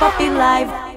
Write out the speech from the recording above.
Poppy Live.